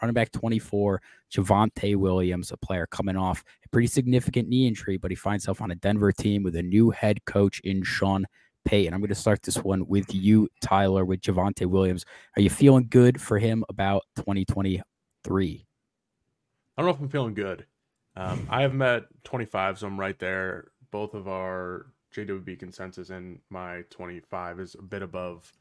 running back 24, Javonte Williams, a player coming off a pretty significant knee injury, but he finds himself on a Denver team with a new head coach in Sean Payton. I'm going to start this one with you, Tyler, with Javonte Williams. Are you feeling good for him about 2023? I don't know if I'm feeling good. Um, I have met 25, so I'm right there. Both of our JWB consensus and my 25 is a bit above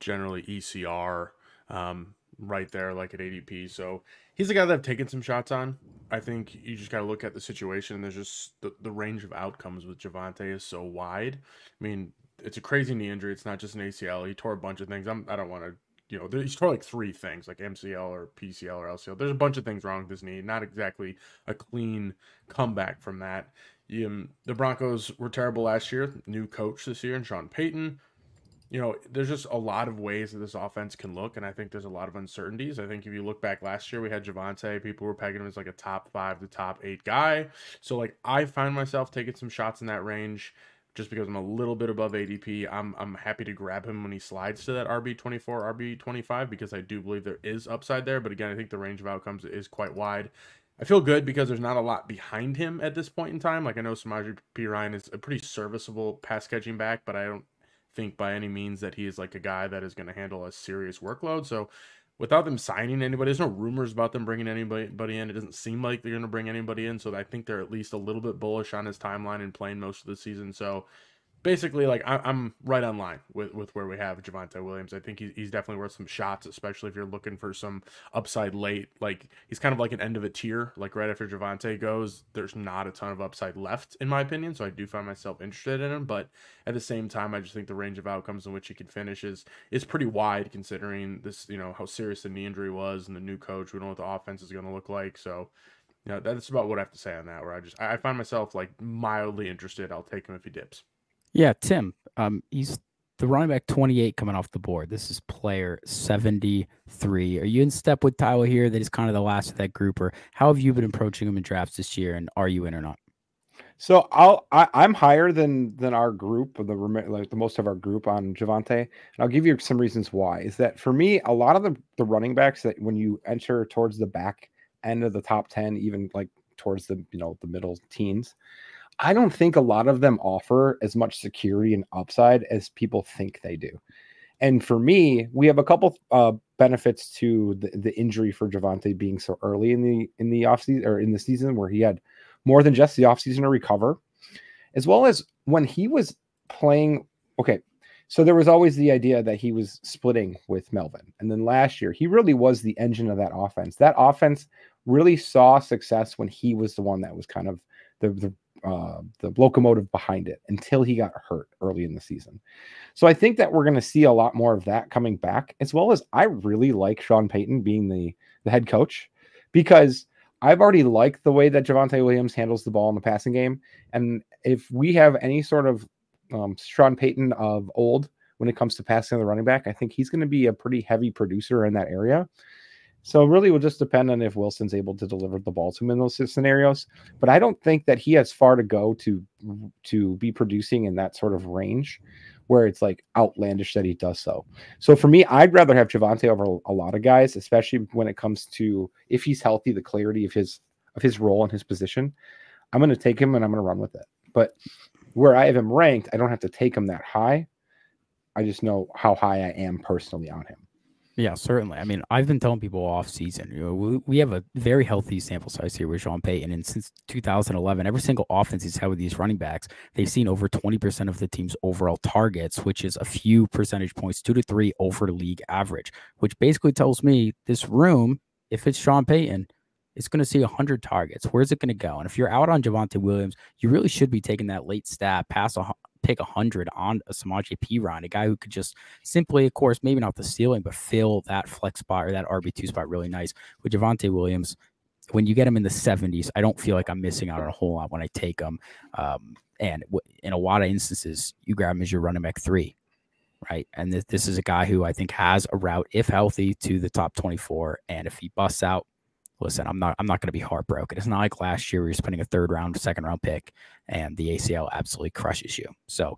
generally ECR, um, right there, like at ADP. So he's a guy that I've taken some shots on. I think you just got to look at the situation. There's just the, the range of outcomes with Javonte is so wide. I mean, it's a crazy knee injury. It's not just an ACL. He tore a bunch of things. I'm, I don't want to, you know, he's tore like three things, like MCL or PCL or LCL. There's a bunch of things wrong with his knee. Not exactly a clean comeback from that. Um, the Broncos were terrible last year. New coach this year, and Sean Payton. You know, there's just a lot of ways that this offense can look, and I think there's a lot of uncertainties. I think if you look back last year, we had Javonte. People were pegging him as like a top five to top eight guy. So like, I find myself taking some shots in that range just because I'm a little bit above ADP. I'm I'm happy to grab him when he slides to that RB 24, RB 25 because I do believe there is upside there. But again, I think the range of outcomes is quite wide. I feel good because there's not a lot behind him at this point in time. Like I know Samaje Perine is a pretty serviceable pass catching back, but I don't think by any means that he is like a guy that is going to handle a serious workload. So without them signing anybody, there's no rumors about them bringing anybody in. It doesn't seem like they're going to bring anybody in. So I think they're at least a little bit bullish on his timeline and playing most of the season. So basically, like I, am right on line with, with where we have Javonte Williams. I think he's, he's definitely worth some shots, especially if you're looking for some upside late. Like he's kind of like an end of a tier. Like right after Javonte goes, there's not a ton of upside left, in my opinion. So I do find myself interested in him. But at the same time, I just think the range of outcomes in which he can finish is is pretty wide, considering this, you know, how serious the knee injury was and the new coach. We don't know what the offense is going to look like. So. You know, that's about what I have to say on that. Where I just I find myself like mildly interested. I'll take him if he dips. Yeah, Tim. Um, he's the running back 28 coming off the board. This is player 73. Are you in step with Tyler here that is kind of the last of that group, or how have you been approaching him in drafts this year, and are you in or not? So I'll I, i am higher than than our group, the like the most of our group on Javonte, and I'll give you some reasons why. Is that for me, a lot of the the running backs that when you enter towards the back end of the top ten, even like towards the you know the middle teens, I don't think a lot of them offer as much security and upside as people think they do. And for me, we have a couple uh, benefits to the, the injury for Javonte being so early in the in the offseason or in the season where he had more than just the offseason to recover, as well as when he was playing. Okay, so there was always the idea that he was splitting with Melvin. And then last year, he really was the engine of that offense. That offense really saw success when he was the one that was kind of the, the uh, the locomotive behind it until he got hurt early in the season. So I think that we're going to see a lot more of that coming back, as well as I really like Sean Payton being the the head coach because I've already liked the way that Javonte Williams handles the ball in the passing game, and if we have any sort of um, Sean Payton of old when it comes to passing the running back, I think he's going to be a pretty heavy producer in that area. So it really will just depend on if Wilson's able to deliver the ball to him in those scenarios. But I don't think that he has far to go to to be producing in that sort of range where it's like outlandish that he does so. So for me, I'd rather have Javonte over a lot of guys, especially when it comes to if he's healthy, the clarity of his of his role and his position. I'm going to take him and I'm going to run with it. But where I have him ranked, I don't have to take him that high. I just know how high I am personally on him. Yeah, certainly. I mean, I've been telling people off season, you know, we, we have a very healthy sample size here with Sean Payton. And since 2011, every single offense he's had with these running backs, they've seen over 20% of the team's overall targets, which is a few percentage points, two to three over league average, which basically tells me this room, if it's Sean Payton, it's going to see 100 targets. Where's it going to go? And if you're out on Javonte Williams, you really should be taking that late stab, pass a pick 100 on a Samaje Perine, a guy who could just simply, of course, maybe not the ceiling, but fill that flex spot or that RB2 spot really nice. With Javonte Williams, when you get him in the 70s, I don't feel like I'm missing out on a whole lot when I take him. Um, and in a lot of instances, you grab him as your running back three, right? And this is a guy who I think has a route, if healthy, to the top 24. And if he busts out, listen, I'm not I'm not going to be heartbroken. It's not like last year you're spending a third round, second round pick, and the ACL absolutely crushes you. So